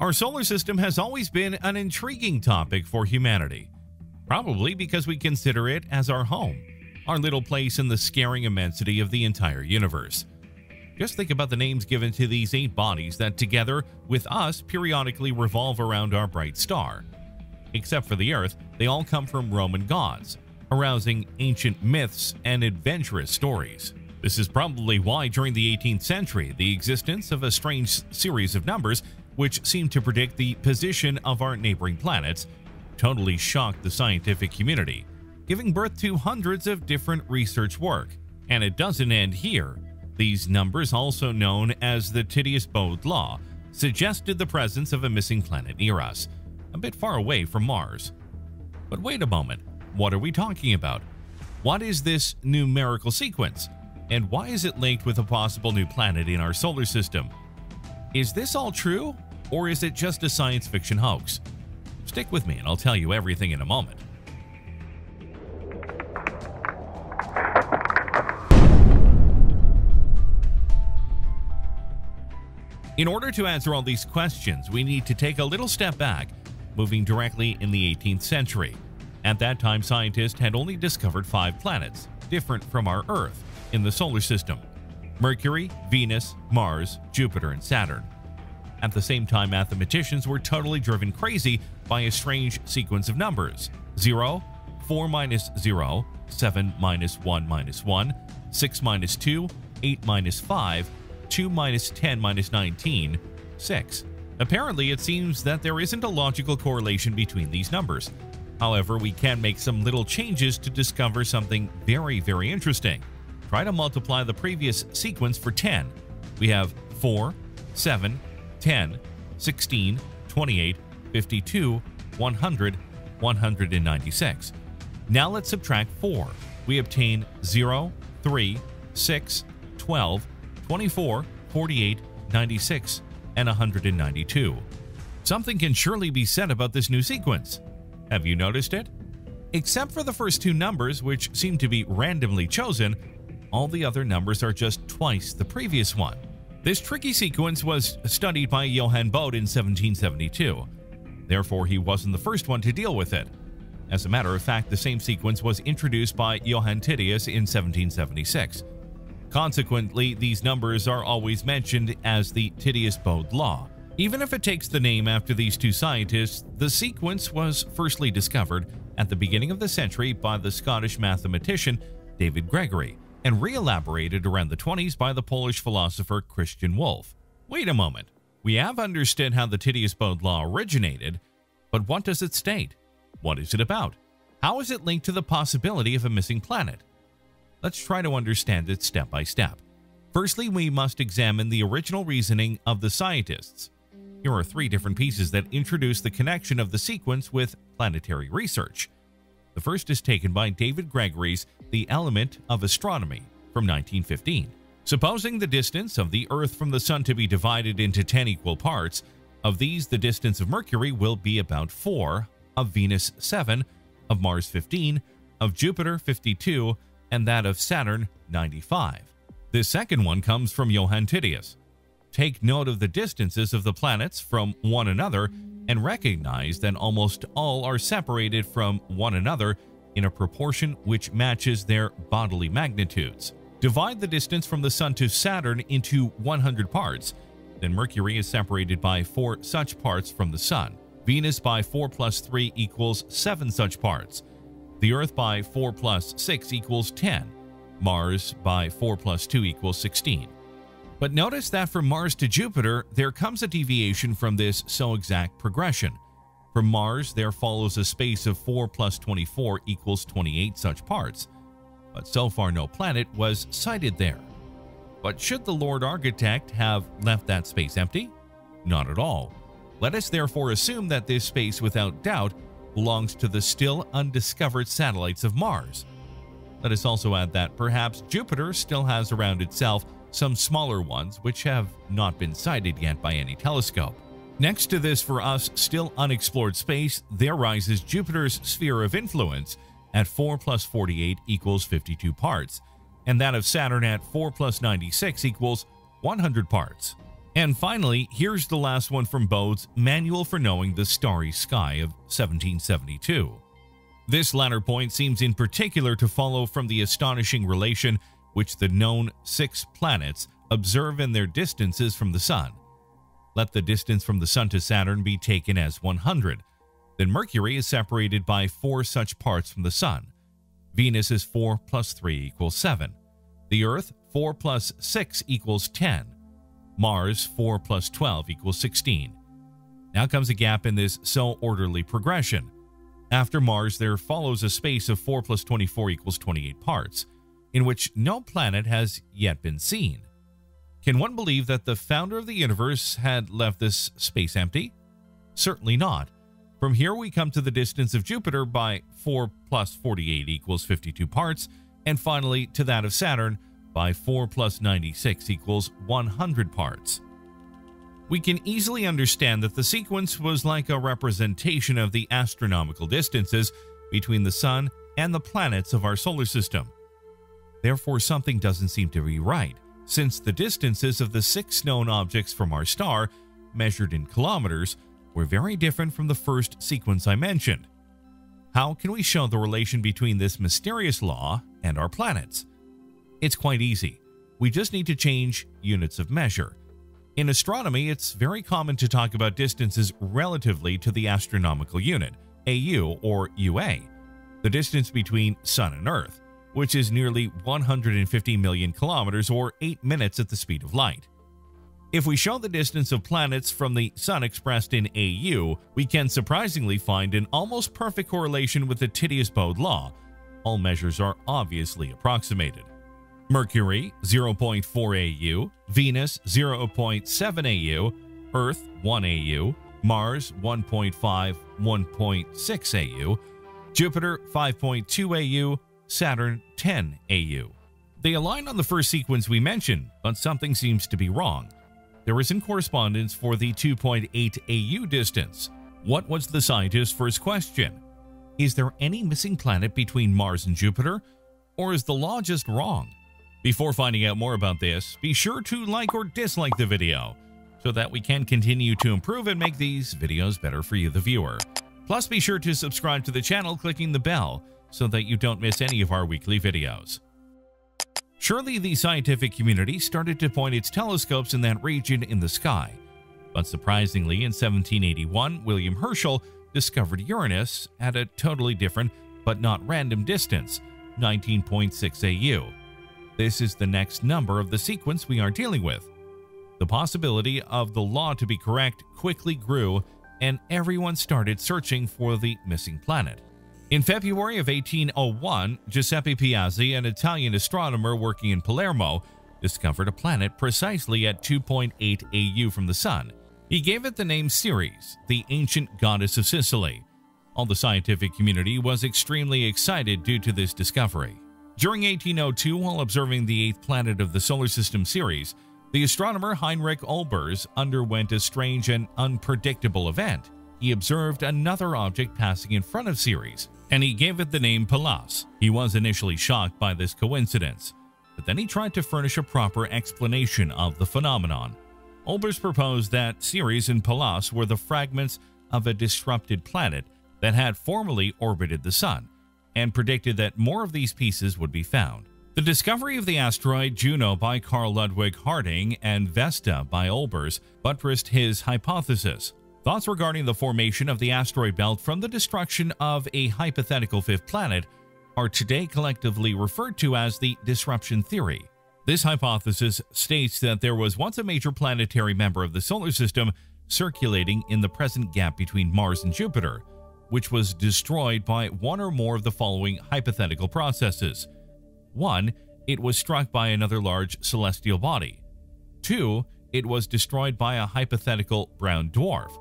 Our solar system has always been an intriguing topic for humanity, probably because we consider it as our home, our little place in the scaring immensity of the entire universe. Just think about the names given to these eight bodies that together with us periodically revolve around our bright star. Except for the Earth, they all come from Roman gods, arousing ancient myths and adventurous stories. This is probably why during the 18th century, the existence of a strange series of numbers which seemed to predict the position of our neighboring planets totally shocked the scientific community, giving birth to hundreds of different research work. And it doesn't end here. These numbers, also known as the Titius-Bode law, suggested the presence of a missing planet near us, a bit far away from Mars. But wait a moment, what are we talking about? What is this numerical sequence? And why is it linked with a possible new planet in our solar system? Is this all true, or is it just a science fiction hoax? Stick with me and I'll tell you everything in a moment. In order to answer all these questions, we need to take a little step back, moving directly in the 18th century. At that time, scientists had only discovered five planets, different from our Earth, in the solar system Mercury, Venus, Mars, Jupiter, and Saturn. At the same time, mathematicians were totally driven crazy by a strange sequence of numbers 0, 4 minus 0, 7 minus 1 minus 1, 6 minus 2, 8 minus 5, 2 minus 10 minus 19, 6. Apparently, it seems that there isn't a logical correlation between these numbers. However, we can make some little changes to discover something very, very interesting. Try to multiply the previous sequence for 10. We have 4, 7, 10, 16, 28, 52, 100, 196. Now let's subtract 4. We obtain 0, 3, 6, 12, 24, 48, 96, and 192. Something can surely be said about this new sequence. Have you noticed it? Except for the first two numbers, which seem to be randomly chosen, all the other numbers are just twice the previous one. This tricky sequence was studied by Johann Bode in 1772. Therefore, he wasn't the first one to deal with it. As a matter of fact, the same sequence was introduced by Johann Titius in 1776. Consequently, these numbers are always mentioned as the Titius-Bode law. Even if it takes the name after these two scientists, the sequence was firstly discovered at the beginning of the century by the Scottish mathematician David Gregory and re-elaborated around the 20s by the Polish philosopher Christian Wolff. Wait a moment. We have understood how the Titius-Bode law originated, but what does it state? What is it about? How is it linked to the possibility of a missing planet? Let's try to understand it step by step. Firstly, we must examine the original reasoning of the scientists. Here are three different pieces that introduce the connection of the sequence with planetary research. The first is taken by David Gregory's The Element of Astronomy from 1915. Supposing the distance of the Earth from the Sun to be divided into 10 equal parts, of these the distance of Mercury will be about 4, of Venus 7, of Mars 15, of Jupiter 52, and that of Saturn 95. The second one comes from Johann Titius. Take note of the distances of the planets from one another and recognize that almost all are separated from one another in a proportion which matches their bodily magnitudes. Divide the distance from the Sun to Saturn into 100 parts, then Mercury is separated by 4 such parts from the Sun. Venus by 4 plus 3 equals 7 such parts. The Earth by 4 plus 6 equals 10. Mars by 4 plus 2 equals 16. But notice that from Mars to Jupiter, there comes a deviation from this so exact progression. From Mars, there follows a space of 4 plus 24 equals 28 such parts. But so far no planet was sighted there. But should the Lord Architect have left that space empty? Not at all. Let us therefore assume that this space without doubt belongs to the still undiscovered satellites of Mars. Let us also add that perhaps Jupiter still has around itself some smaller ones which have not been sighted yet by any telescope. Next to this for us still unexplored space, there rises Jupiter's sphere of influence at 4 plus 48 equals 52 parts, and that of Saturn at 4 plus 96 equals 100 parts. And finally, here's the last one from Bode's Manual for Knowing the Starry Sky of 1772. This latter point seems in particular to follow from the astonishing relation which the known six planets observe in their distances from the Sun. Let the distance from the Sun to Saturn be taken as 100. Then Mercury is separated by four such parts from the Sun. Venus is 4 plus 3 equals 7. The Earth, 4 plus 6 equals 10. Mars, 4 plus 12 equals 16. Now comes a gap in this so orderly progression. After Mars, there follows a space of 4 plus 24 equals 28 parts, in which no planet has yet been seen. Can one believe that the founder of the universe had left this space empty? Certainly not. From here we come to the distance of Jupiter by 4 plus 48 equals 52 parts, and finally to that of Saturn by 4 plus 96 equals 100 parts. We can easily understand that the sequence was like a representation of the astronomical distances between the Sun and the planets of our solar system. Therefore, something doesn't seem to be right, since the distances of the six known objects from our star, measured in kilometers, were very different from the first sequence I mentioned. How can we show the relation between this mysterious law and our planets? It's quite easy. We just need to change units of measure. In astronomy, it's very common to talk about distances relatively to the astronomical unit, AU or UA, the distance between Sun and Earth, which is nearly 150 million kilometers or 8 minutes at the speed of light. If we show the distance of planets from the Sun expressed in AU, we can surprisingly find an almost perfect correlation with the Titius-Bode law. All measures are obviously approximated. Mercury 0.4 AU, Venus 0.7 AU, Earth 1 AU, Mars 1.5 1.6 AU, Jupiter 5.2 AU, Saturn 10 AU. They align on the first sequence we mentioned, but something seems to be wrong. There isn't correspondence for the 2.8 AU distance. What was the scientist's first question? Is there any missing planet between Mars and Jupiter? Or is the law just wrong? Before finding out more about this, be sure to like or dislike the video so that we can continue to improve and make these videos better for you, the viewer. Plus, be sure to subscribe to the channel clicking the bell so that you don't miss any of our weekly videos. Surely the scientific community started to point its telescopes in that region in the sky. But surprisingly, in 1781, William Herschel discovered Uranus at a totally different but not random distance, 19.6 AU. This is the next number of the sequence we are dealing with. The possibility of the law to be correct quickly grew and everyone started searching for the missing planet. In February of 1801, Giuseppe Piazzi, an Italian astronomer working in Palermo, discovered a planet precisely at 2.8 AU from the Sun. He gave it the name Ceres, the ancient goddess of Sicily. All the scientific community was extremely excited due to this discovery. During 1802, while observing the eighth planet of the solar system Ceres, the astronomer Heinrich Olbers underwent a strange and unpredictable event. He observed another object passing in front of Ceres, and he gave it the name Pallas. He was initially shocked by this coincidence, but then he tried to furnish a proper explanation of the phenomenon. Olbers proposed that Ceres and Pallas were the fragments of a disrupted planet that had formerly orbited the Sun, and predicted that more of these pieces would be found. The discovery of the asteroid Juno by Carl Ludwig Harding and Vesta by Olbers buttressed his hypothesis. Thoughts regarding the formation of the asteroid belt from the destruction of a hypothetical fifth planet are today collectively referred to as the disruption theory. This hypothesis states that there was once a major planetary member of the solar system circulating in the present gap between Mars and Jupiter, which was destroyed by one or more of the following hypothetical processes. 1. It was struck by another large celestial body. 2. It was destroyed by a hypothetical brown dwarf.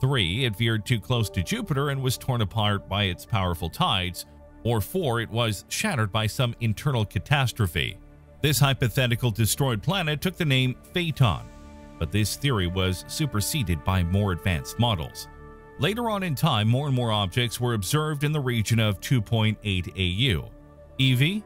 3. It veered too close to Jupiter and was torn apart by its powerful tides. Or 4. It was shattered by some internal catastrophe. This hypothetical destroyed planet took the name Phaeton, but this theory was superseded by more advanced models. Later on in time, more and more objects were observed in the region of 2.8 AU. Evie,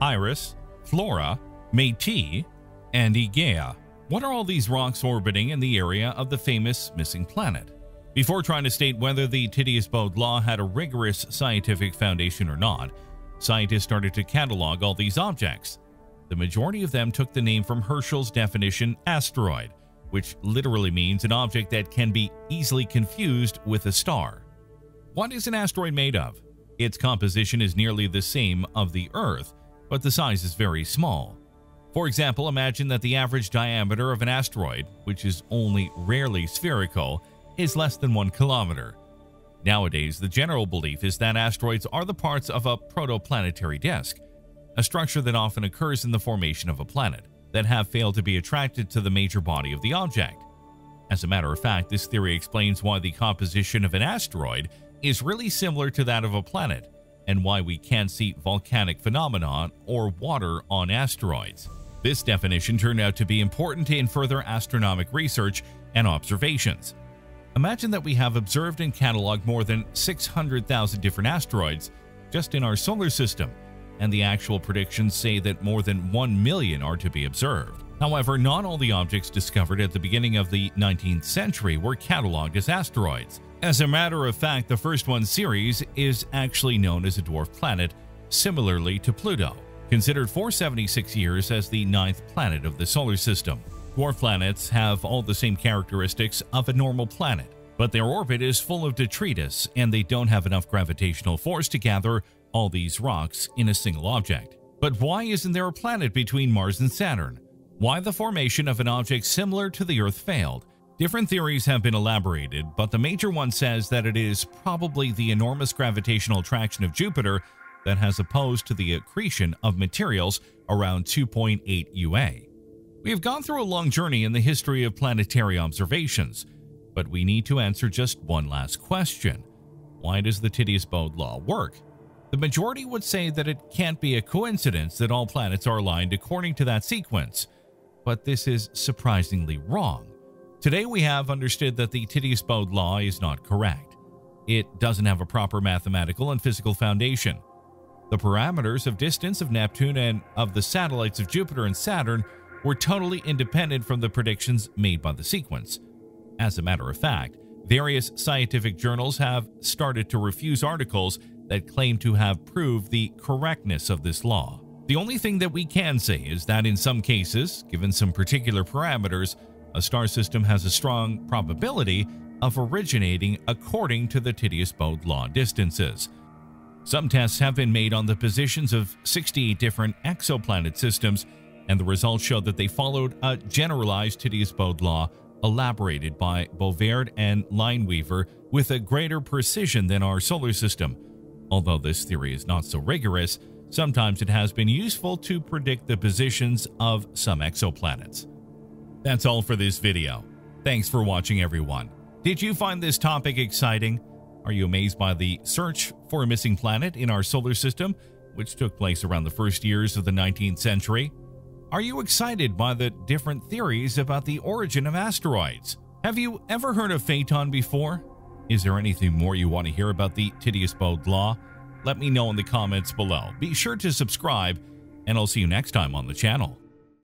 Iris, Flora, Metis, and Igea What are all these rocks orbiting in the area of the famous missing planet? Before trying to state whether the Titius-Bode law had a rigorous scientific foundation or not, scientists started to catalog all these objects. The majority of them took the name from Herschel's definition asteroid, which literally means an object that can be easily confused with a star. What is an asteroid made of? Its composition is nearly the same of the Earth, but the size is very small. For example, imagine that the average diameter of an asteroid, which is only rarely spherical, is less than one kilometer. Nowadays, the general belief is that asteroids are the parts of a protoplanetary disk, a structure that often occurs in the formation of a planet, that have failed to be attracted to the major body of the object. As a matter of fact, this theory explains why the composition of an asteroid is really similar to that of a planet, and why we can't see volcanic phenomena or water on asteroids. This definition turned out to be important in further astronomic research and observations. Imagine that we have observed and cataloged more than 600,000 different asteroids just in our solar system, and the actual predictions say that more than 1 million are to be observed. However, not all the objects discovered at the beginning of the 19th century were cataloged as asteroids. As a matter of fact, the first one Ceres is actually known as a dwarf planet, similarly to Pluto considered 476 years as the ninth planet of the solar system. Dwarf planets have all the same characteristics of a normal planet, but their orbit is full of detritus and they don't have enough gravitational force to gather all these rocks in a single object. But why isn't there a planet between Mars and Saturn? Why the formation of an object similar to the Earth failed? Different theories have been elaborated, but the major one says that it is probably the enormous gravitational attraction of Jupiter that has opposed to the accretion of materials around 2.8 UA. We have gone through a long journey in the history of planetary observations, but we need to answer just one last question. Why does the Titius-Bode law work? The majority would say that it can't be a coincidence that all planets are aligned according to that sequence, but this is surprisingly wrong. Today we have understood that the Titius-Bode law is not correct. It doesn't have a proper mathematical and physical foundation. The parameters of distance of Neptune and of the satellites of Jupiter and Saturn were totally independent from the predictions made by the sequence. As a matter of fact, various scientific journals have started to refuse articles that claim to have proved the correctness of this law. The only thing that we can say is that in some cases, given some particular parameters, a star system has a strong probability of originating according to the Titius-Bode law distances. Some tests have been made on the positions of 68 different exoplanet systems, and the results showed that they followed a generalized Titius-Bode law elaborated by Bovaird and Lineweaver with a greater precision than our solar system. Although this theory is not so rigorous, sometimes it has been useful to predict the positions of some exoplanets. That's all for this video. Thanks for watching everyone. Did you find this topic exciting? Are you amazed by the search for a missing planet in our solar system, which took place around the first years of the 19th century? Are you excited by the different theories about the origin of asteroids? Have you ever heard of Phaeton before? Is there anything more you want to hear about the Titius-Bode law? Let me know in the comments below. Be sure to subscribe, and I'll see you next time on the channel.